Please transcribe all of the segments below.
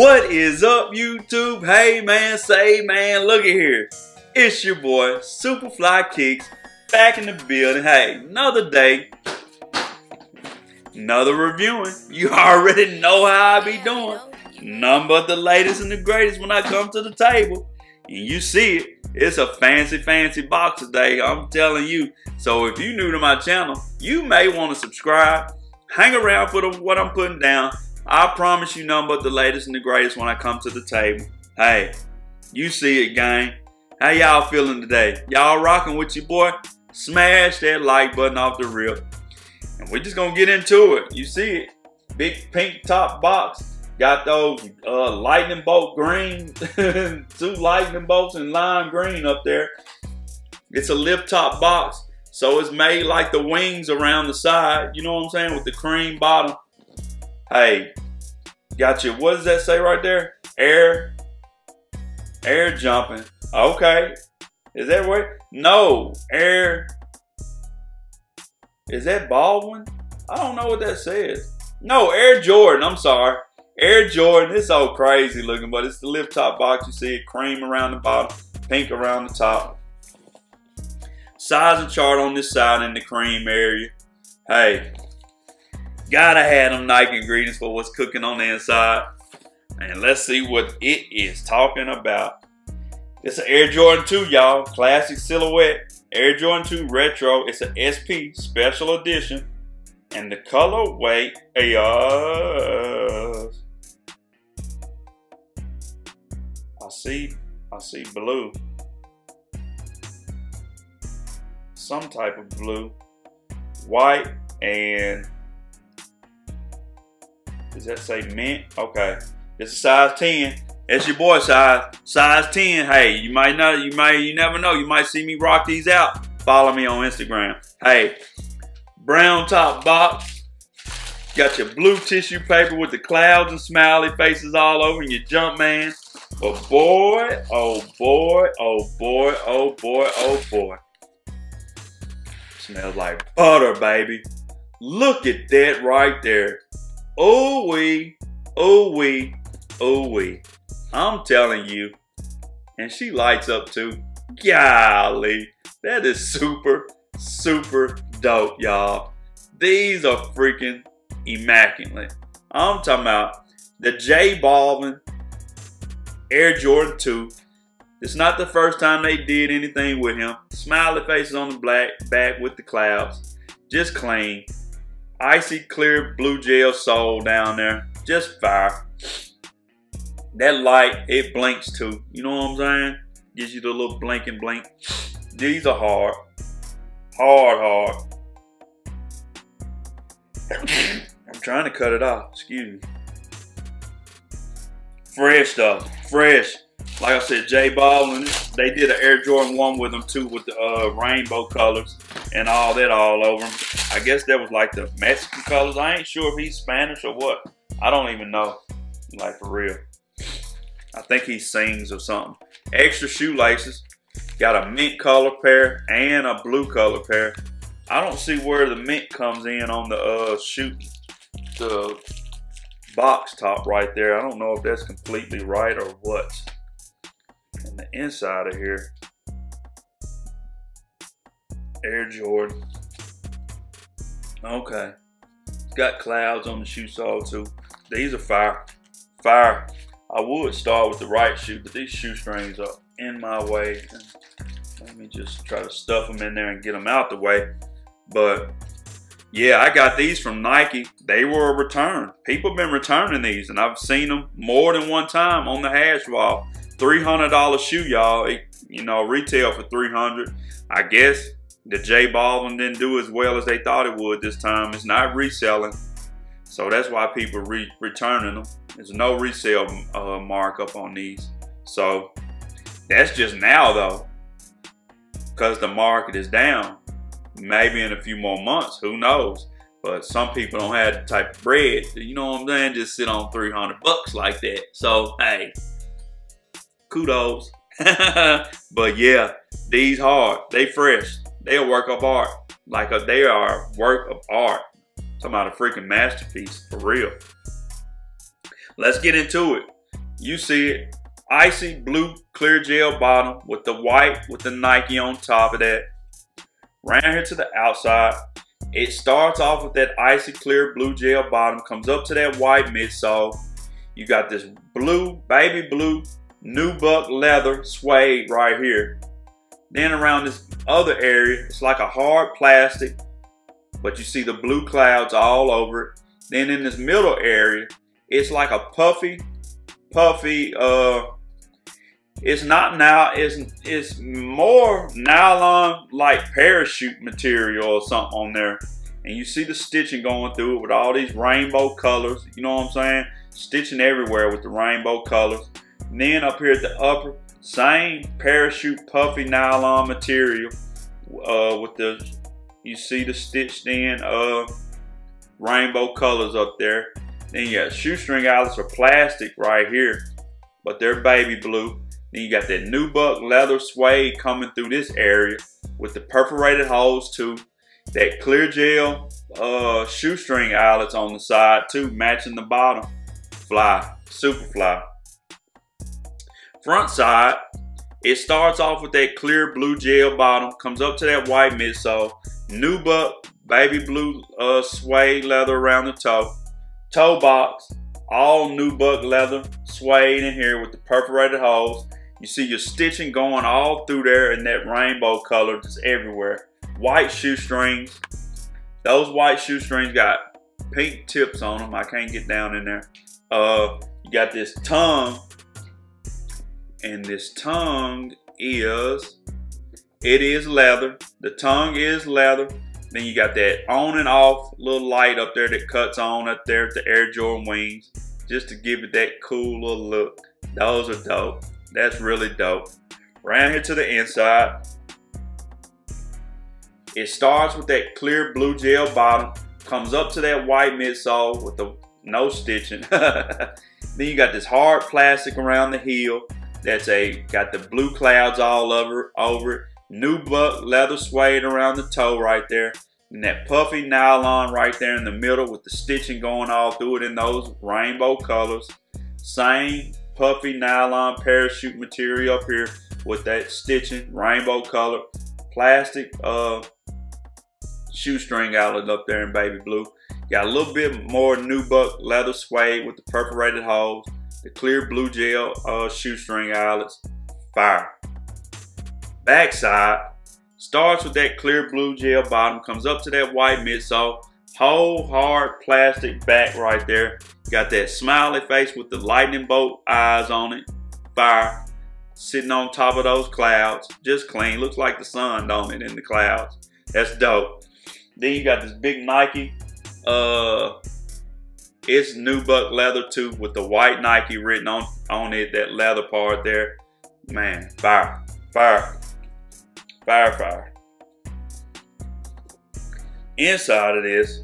What is up, YouTube? Hey, man, say, man, look at here. It's your boy, SuperFly Kickz, back in the building. Hey, another day, another reviewing. You already know how I be doing. None but the latest and the greatest when I come to the table. And you see it. It's a fancy, fancy box today. I'm telling you. So if you're new to my channel, you may want to subscribe. Hang around for the, what I'm putting down. I promise you nothing but the latest and the greatest when I come to the table. Hey, you see it, gang. How y'all feeling today? Y'all rocking with your boy? Smash that like button off the rip. And we're just gonna get into it. You see it. Big pink top box. Got those uh, lightning bolt green, two lightning bolts in lime green up there. It's a lift top box. So it's made like the wings around the side. You know what I'm saying? With the cream bottom. Hey, got you. What does that say right there? Air, air jumping. Okay. Is that what? No, air. Is that Baldwin? I don't know what that says. No, Air Jordan. I'm sorry. Air Jordan. It's all crazy looking, but it's the lift top box. You see it cream around the bottom, pink around the top. Size and chart on this side in the cream area. Hey, Gotta have them Nike ingredients for what's cooking on the inside. And let's see what it is talking about. It's an Air Jordan 2, y'all. Classic silhouette. Air Jordan 2 Retro. It's an SP Special Edition. And the colorway is... I see, I see blue. Some type of blue. White and does that say mint? Okay. It's a size 10. It's your boy size. Size 10. Hey, you might not, you might, you never know. You might see me rock these out. Follow me on Instagram. Hey, brown top box. Got your blue tissue paper with the clouds and smiley faces all over and your Jumpman. But boy, oh boy, oh boy, oh boy, oh boy. Smells like butter, baby. Look at that right there. Oh we, oh we, oh we. I'm telling you. And she lights up too. Golly, that is super, super dope, y'all. These are freaking immaculate. I'm talking about the J Balvin Air Jordan 2. It's not the first time they did anything with him. Smiley faces on the black back with the clouds. Just clean icy clear blue gel sole down there. Just fire. That light, it blinks too. You know what I'm saying? Gives you the little blink and blink. These are hard. Hard, hard. I'm trying to cut it off. Excuse me. Fresh though. Fresh. Like I said, J Balvin, they did an Air Jordan 1 with them too with the uh, rainbow colors and all that all over him. I guess that was like the Mexican colors. I ain't sure if he's Spanish or what. I don't even know. Like for real. I think he sings or something. Extra shoelaces. Got a mint color pair and a blue color pair. I don't see where the mint comes in on the uh shoot the box top right there. I don't know if that's completely right or what. And the inside of here Air Jordan. Okay. It's got clouds on the shoe sole too. These are fire. Fire. I would start with the right shoe, but these shoestrings are in my way. Let me just try to stuff them in there and get them out the way. But yeah, I got these from Nike. They were a return. People have been returning these, and I've seen them more than one time on the hash wall. $300 shoe, y'all. You know, retail for 300 I guess the J Balvin didn't do as well as they thought it would this time. It's not reselling. So that's why people re returning them. There's no resale uh, markup on these. So that's just now though. Because the market is down. Maybe in a few more months, who knows? But some people don't have the type of bread, you know what I'm saying? Just sit on 300 bucks like that. So, hey, kudos. but yeah, these hard, they fresh they a work of art. Like a, they are a work of art. talking about a freaking masterpiece, for real. Let's get into it. You see it. Icy blue clear gel bottom with the white with the Nike on top of that. Round here to the outside. It starts off with that icy clear blue gel bottom, comes up to that white midsole. You got this blue, baby blue, nubuck leather suede right here. Then around this other area, it's like a hard plastic, but you see the blue clouds all over it. Then in this middle area, it's like a puffy, puffy, uh, it's not now, it's, it's more nylon like parachute material or something on there. And you see the stitching going through it with all these rainbow colors, you know what I'm saying? Stitching everywhere with the rainbow colors. And then up here at the upper, same parachute puffy nylon material uh, with the, you see the stitched in uh, rainbow colors up there. Then you got shoestring eyelets for plastic right here, but they're baby blue. Then you got that nubuck leather suede coming through this area with the perforated holes too. That clear gel uh, shoestring eyelets on the side too, matching the bottom. Fly, super fly. Front side, it starts off with that clear blue gel bottom, comes up to that white midsole, nubuck baby blue uh, suede leather around the toe, toe box, all nubuck leather suede in here with the perforated holes. You see your stitching going all through there in that rainbow color just everywhere. White shoestrings. Those white shoestrings got pink tips on them. I can't get down in there. Uh, you got this tongue. And this tongue is, it is leather. The tongue is leather. Then you got that on and off little light up there that cuts on up there at the Air Jordan wings. Just to give it that cool little look. Those are dope. That's really dope. Round here to the inside. It starts with that clear blue gel bottom, comes up to that white midsole with the no stitching. then you got this hard plastic around the heel. That's a got the blue clouds all over over it. Nubuck leather suede around the toe right there. And that puffy nylon right there in the middle with the stitching going all through it in those rainbow colors. Same puffy nylon parachute material up here with that stitching, rainbow color, plastic uh, shoestring outlet up there in baby blue. Got a little bit more nubuck leather suede with the perforated holes, the clear blue gel uh, shoestring eyelets, fire. Backside starts with that clear blue gel bottom, comes up to that white midsole, whole hard plastic back right there. Got that smiley face with the lightning bolt eyes on it. Fire. Sitting on top of those clouds. Just clean. Looks like the sun, don't it, in the clouds. That's dope. Then you got this big Nike. Uh, it's nubuck leather too with the white Nike written on, on it, that leather part there. Man, fire, fire, fire, fire. Inside of this,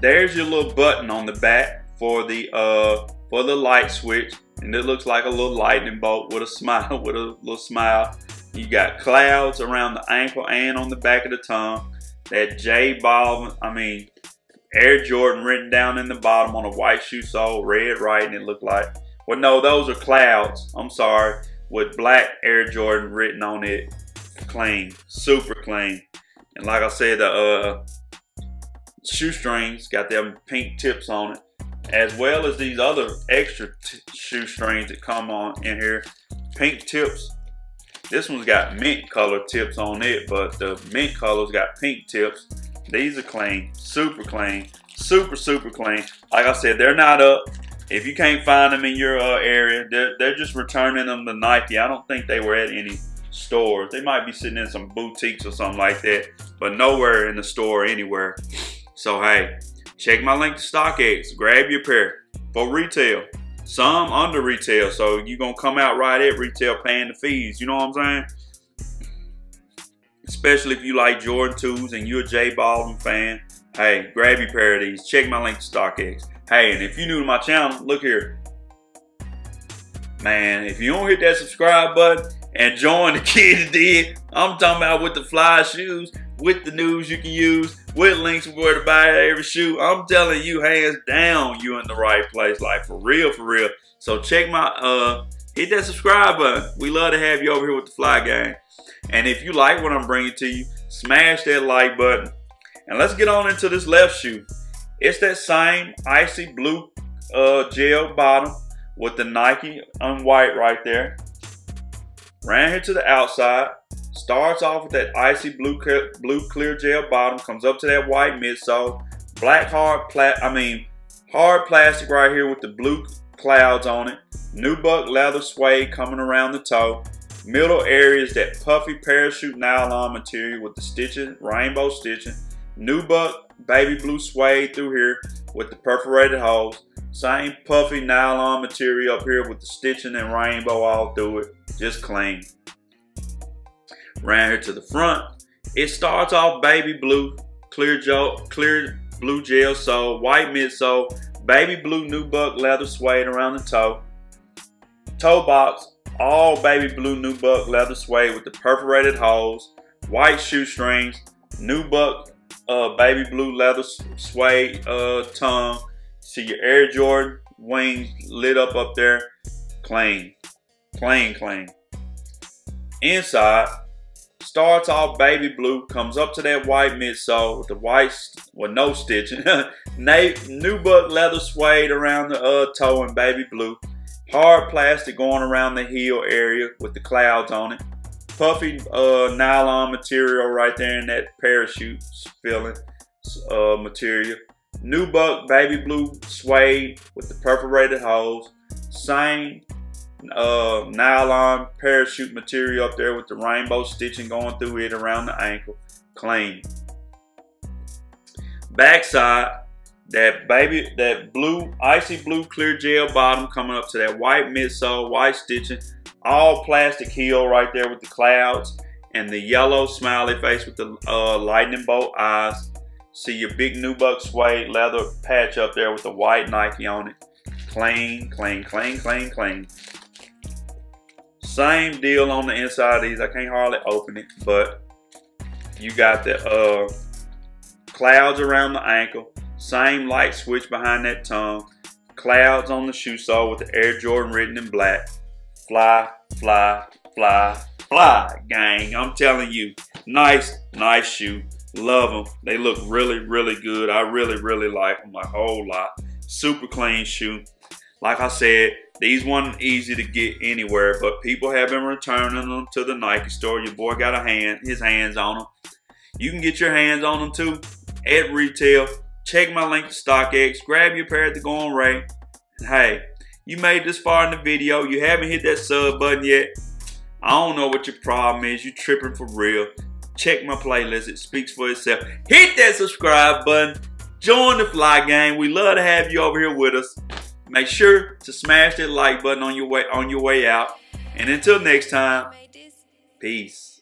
there's your little button on the back for the uh for the light switch and it looks like a little lightning bolt with a smile with a little smile you got clouds around the ankle and on the back of the tongue that J Balvin I mean Air Jordan written down in the bottom on a white shoe sole red writing it looked like well no those are clouds I'm sorry with black Air Jordan written on it clean super clean and like I said the uh shoestrings, got them pink tips on it, as well as these other extra shoestrings that come on in here. Pink tips. This one's got mint color tips on it, but the mint color's got pink tips. These are clean, super clean, super, super clean. Like I said, they're not up. If you can't find them in your uh, area, they're, they're just returning them to Nike. I don't think they were at any stores. They might be sitting in some boutiques or something like that, but nowhere in the store anywhere. So hey, check my link to StockX. Grab your pair for retail. Some under retail, so you're gonna come out right at retail paying the fees. You know what I'm saying? Especially if you like Jordan 2s and you're a J Balvin fan. Hey, grab your pair of these. Check my link to StockX. Hey, and if you're new to my channel, look here. Man, if you don't hit that subscribe button and join the kid did, I'm talking about with the fly shoes, with the news you can use, with links where to buy every shoe. I'm telling you, hands down, you in the right place. Like for real, for real. So check my uh, hit that subscribe button. We love to have you over here with the Fly Gang. And if you like what I'm bringing to you, smash that like button. And let's get on into this left shoe. It's that same icy blue uh, gel bottom with the Nike on white right there. Ran here to the outside. Starts off with that icy blue blue clear gel bottom. Comes up to that white midsole. Black hard plat I mean hard plastic right here with the blue clouds on it. Nubuck leather suede coming around the toe. Middle area is that puffy parachute nylon material with the stitching, rainbow stitching. Nubuck baby blue suede through here with the perforated holes. Same puffy nylon material up here with the stitching and rainbow all through it. Just clean. Ran here to the front. It starts off baby blue, clear clear blue gel sole, white midsole, baby blue nubuck leather suede around the toe. Toe box, all baby blue nubuck leather suede with the perforated holes, white shoestrings, nubuck uh, baby blue leather suede uh, tongue, See your Air Jordan wings lit up up there. Clean. Clean, clean. Inside, starts off baby blue, comes up to that white midsole with the white, with no stitching. Nape buck leather suede around the uh, toe in baby blue. Hard plastic going around the heel area with the clouds on it. Puffy uh, nylon material right there in that parachute filling uh, material. buck baby blue suede with the perforated holes. Same uh, nylon parachute material up there with the rainbow stitching going through it around the ankle. Clean. Backside, that baby, that blue, icy blue clear gel bottom coming up to that white midsole, white stitching, all plastic heel right there with the clouds, and the yellow smiley face with the uh, lightning bolt eyes. See your big nubuck suede leather patch up there with the white Nike on it. Clean, clean, clean, clean, clean. Same deal on the inside of these. I can't hardly open it, but you got the uh, clouds around the ankle. Same light switch behind that tongue. Clouds on the shoe sole with the Air Jordan written in black. Fly, fly, fly, fly, gang. I'm telling you, nice, nice shoe. Love them. They look really, really good. I really, really like them a whole lot. Super clean shoe. Like I said, these weren't easy to get anywhere, but people have been returning them to the Nike store. Your boy got a hand, his hands on them. You can get your hands on them too at retail. Check my link to StockX. Grab your pair at the going rate. And hey, you made this far in the video. You haven't hit that sub button yet. I don't know what your problem is. You tripping for real. Check my playlist. It speaks for itself. Hit that subscribe button. Join the Fly Gang. We love to have you over here with us. Make sure to smash that like button on your way on your way out. And until next time, peace.